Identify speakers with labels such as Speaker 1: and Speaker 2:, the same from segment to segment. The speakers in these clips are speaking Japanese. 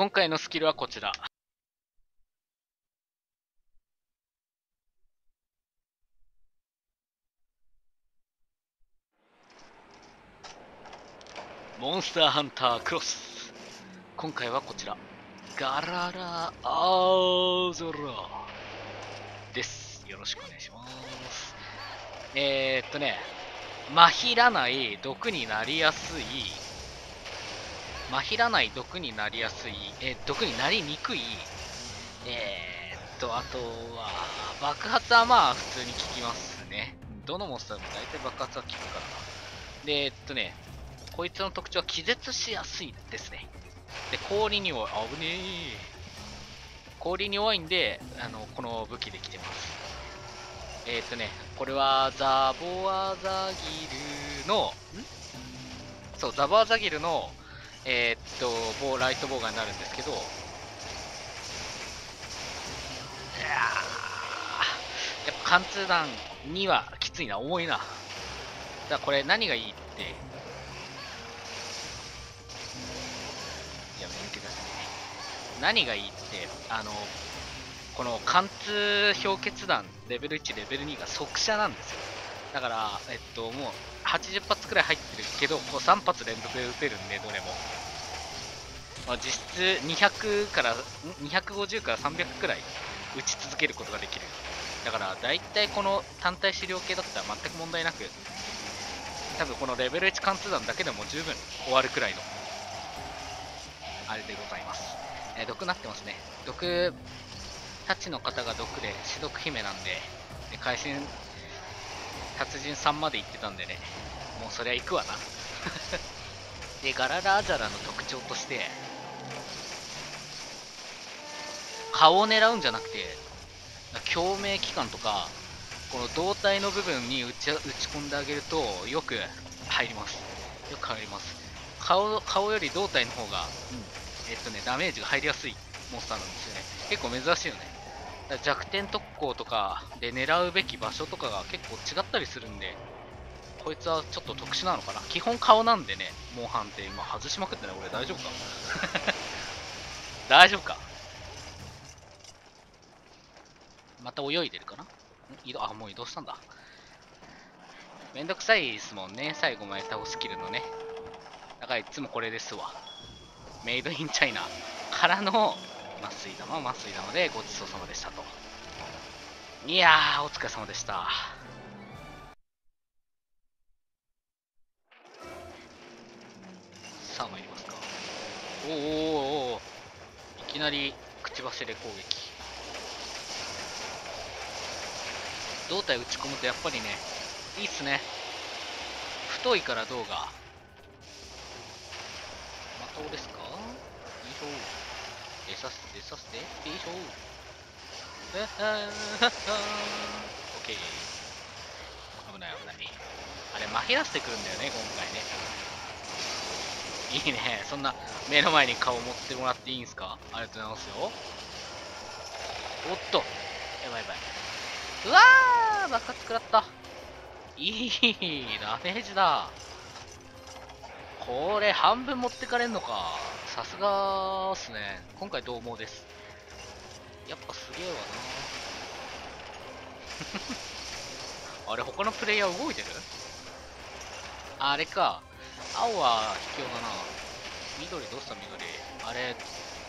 Speaker 1: 今回のスキルはこちら。モンスターハンタークロス。今回はこちら。ガララアーゾラです。よろしくお願いします。えー、っとね、まひらない毒になりやすい、まひらない毒になりやすい、えー毒になりにくい、えー、っと、あとは、爆発はまあ普通に効きますね。どのモンスターでも大体爆発は効くからな。で、えーっとね、こいつの特徴は気絶しやすいですね。で、氷に弱い、危ねえ。氷に弱いんで、あの、この武器で来てます。えーっとね、これはザボアザギルの、ん？そう、ザボアザギルの、えーっと、ボーライトボーガーになるんですけど、いややっぱ貫通弾にはきついな、重いな。だこれ何がいいって、いや、め抜け出せね。何がいいって、あの、この貫通氷結弾レベル1、レベル2が速射なんですよ。だから、えっと、もう80発くらい入ってるけど、こう3発連続で撃てるんで、どれも。まあ、実質200から、250から300くらい撃ち続けることができる。だから、大体この単体資料系だったら全く問題なく、多分このレベル1貫通弾だけでも十分終わるくらいの、あれでございます。えー毒なってますね。毒タチの方が毒で、死毒姫なんで、で会心達人3まで行ってたんでね、もうそりゃ行くわな。で、ガララアジャラの特徴として、顔を狙うんじゃなくて、共鳴器官とか、この胴体の部分に打ち打ち込んであげると、よく入ります。よく入ります。顔顔より胴体の方が、うん、えっとね、ダメージが入りやすいモンスターなんですよね。結構珍しいよね。弱点特攻とかで狙うべき場所とかが結構違ったりするんで、こいつはちょっと特殊なのかな。基本顔なんでね、モンハンって今外しまくってね、俺大丈夫か？大丈夫か？また泳いでるかな？移動、あ、もう移動したんだ。めんどくさいですもんね、最後まで倒しきるのね。だからいつもこれですわ。メイドインチャイナからの麻酔玉、麻酔玉でごちそうさまでしたと。いやー、お疲れ様でした。さあ参りますか。おーおーおおいきなり口走れ攻撃。胴体打ち込むとやっぱりね、いいっすね。太いから胴が。的ですか？よいしょ。出させて、出させて、よいしょ。オッケー。危ない危ない。あれ、まひらせてくるんだよね、今回ね。いいね。そんな、目の前に顔持ってもらっていいんすか？ありがとうございますよ。おっと。やばいやばい。うわー爆発食らった。いいダメージだ。これ半分持ってかれんのか。さすがっすね。今回どう思うです？やっぱすげえわな。あれ、他のプレイヤー動いてる？あれか。青は卑怯だな。緑どうした緑？あれ、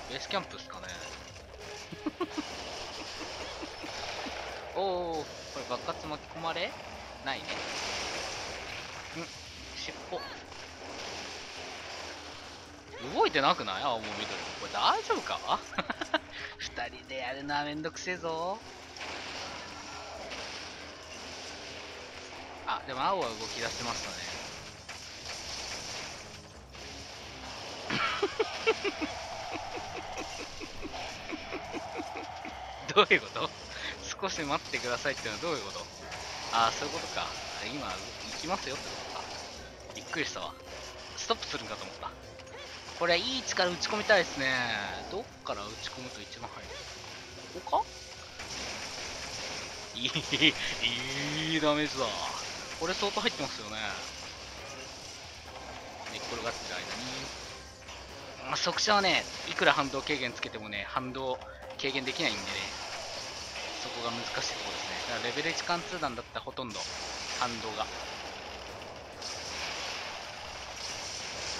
Speaker 1: ベースキャンプっすかね。おお、これ爆発巻き込まれ？ないね。ん、尻尾。動いてなくない？青も緑も。これ大丈夫か？二人でやるのはめんどくせえぞ。あ、でも青は動き出してましたね。どういうこと？少し待ってくださいってのはどういうこと？ああ、そういうことか。今、行きますよってことか。びっくりしたわ。ストップするんかと思った。これ、いい位置から打ち込みたいですね。どっから打ち込むと一番早い？ここか？いい、いいダメージだ。これ相当入ってますよね。寝っ転がってる間に。まあ、速射はね、いくら反動軽減つけてもね、反動軽減できないんでね、そこが難しいところですね。だからレベル1貫通弾だったらほとんど反動が。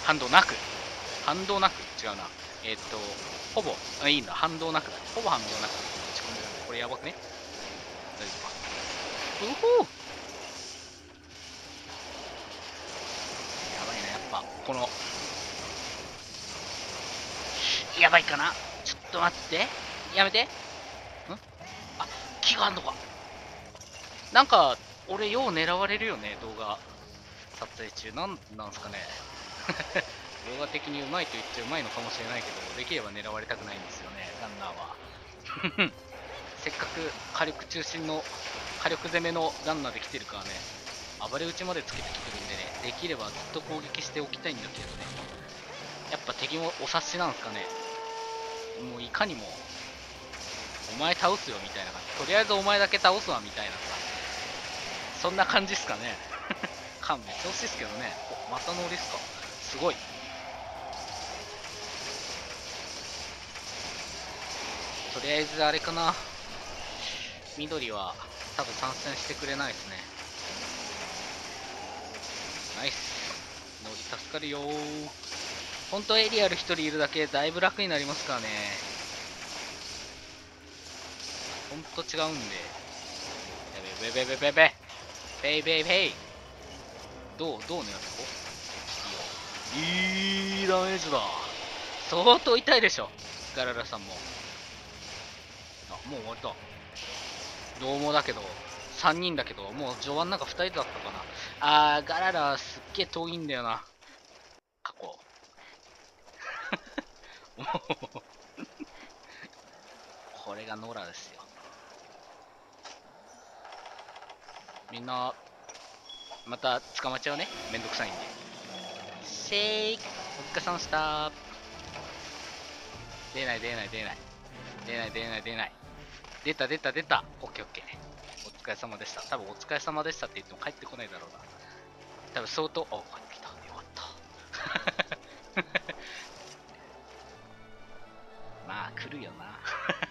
Speaker 1: 反動なく。反動なく違うな。えーっと、ほぼ、あいいんだ、反動なくだ。ほぼ反動なく打ち込んでるんで、これやばくね？大丈夫か？うほーやばいな、やっぱ、この、やばいかな？ちょっと待って。やめて。ん？あ、気があんのか。なんか、俺、よう狙われるよね、動画。撮影中。なんなんすかね。動画的にうまいと言っちゃうまいのかもしれないけど、できれば狙われたくないんですよね、ランナーは。せっかく火力中心の、火力攻めのランナーで来てるからね、暴れ打ちまでつけてきてるんでね、できればずっと攻撃しておきたいんだけどね。やっぱ敵もお察しなんすかね。もういかにも、お前倒すよみたいな感じ。とりあえずお前だけ倒すわみたいなさ。そんな感じっすかね。勘めっちゃ惜しいっすけどね。お、またノーリスか。すごい。とりあえずあれかな。緑は多分参戦してくれないですね。ナイス。ノリ助かるよー。本当エリアル1人いるだけだいぶ楽になりますからね。ほんと違うんで。やべべべべべべ。ベイベイベイ。どうどうね、そこいいよ。いいダメージだ。相当痛いでしょ。ガララさんも。あ、もう終わった。どうもだけど、3人だけど、もう序盤なんか2人だったかな。あー、ガララすっげえ遠いんだよな。過去。これがノラですよ。みんな、また捕まっちゃうね。めんどくさいんで。シェイクお疲れ様でした出ない出ない出ない。出ない出ない出ない。出た出た出た。オッケーオッケー。お疲れ様でした。多分お疲れ様でしたって言っても帰ってこないだろうな。多分相当、お、帰ってきた。よかった。まあ来るよな。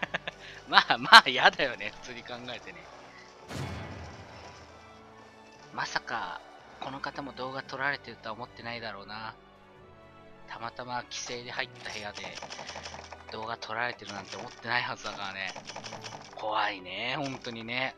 Speaker 1: まあまあ嫌だよね。普通に考えてね。まさか、この方も動画撮られてるとは思ってないだろうな。たまたま規制で入った部屋で動画撮られてるなんて思ってないはずだからね。怖いね、本当にね。